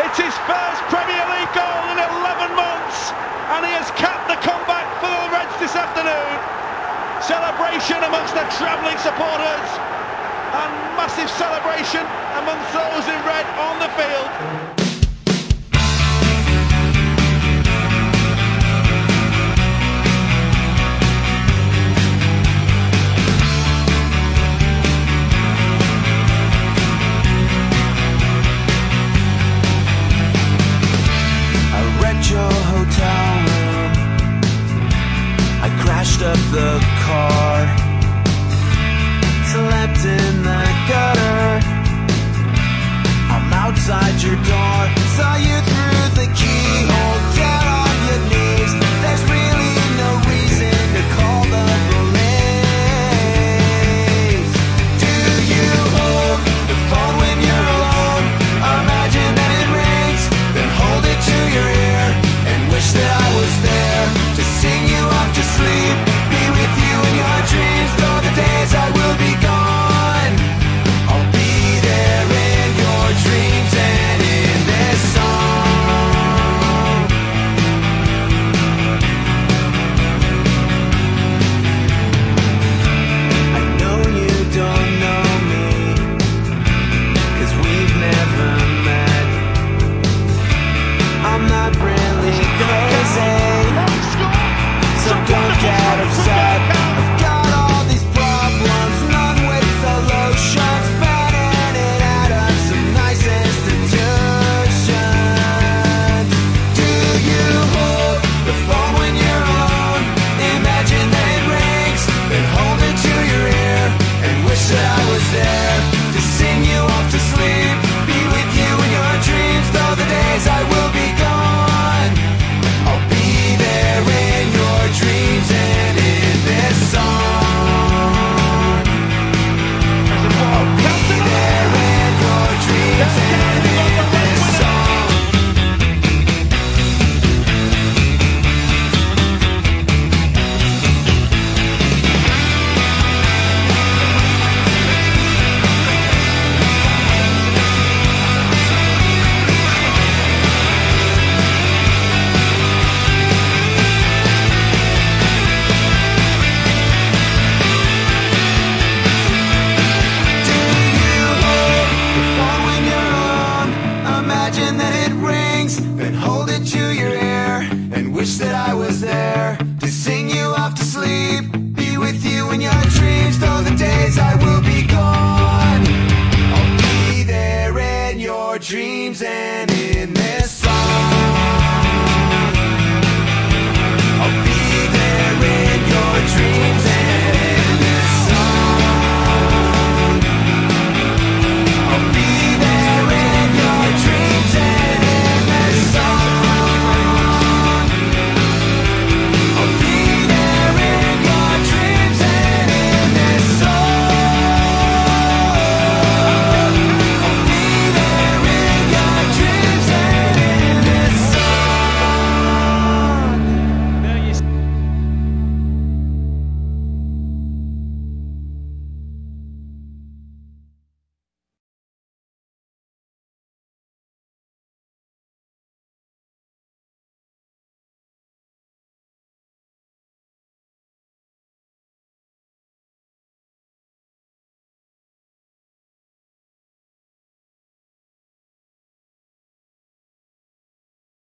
It's his first Premier League goal in 11 months, and he has capped the comeback for the Reds this afternoon. Celebration amongst the travelling supporters, and massive celebration amongst those in red on the field. time